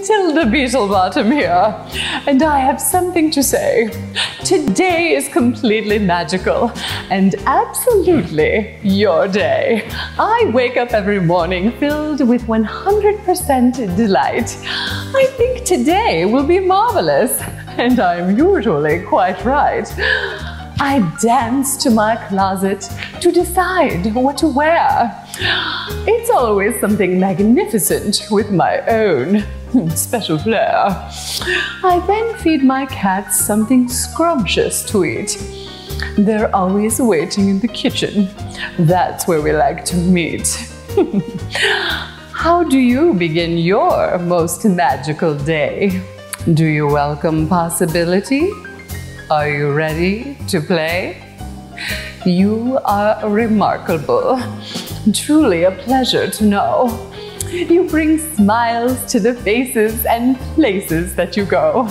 Matilda Beetlebottom here, and I have something to say. Today is completely magical and absolutely your day. I wake up every morning filled with 100% delight. I think today will be marvelous, and I'm usually quite right. I dance to my closet to decide what to wear. It's always something magnificent with my own special flair. I then feed my cats something scrumptious to eat. They're always waiting in the kitchen. That's where we like to meet. How do you begin your most magical day? Do you welcome possibility? Are you ready to play? You are remarkable. Truly a pleasure to know. You bring smiles to the faces and places that you go.